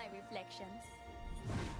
my reflections.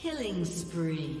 Killing spree.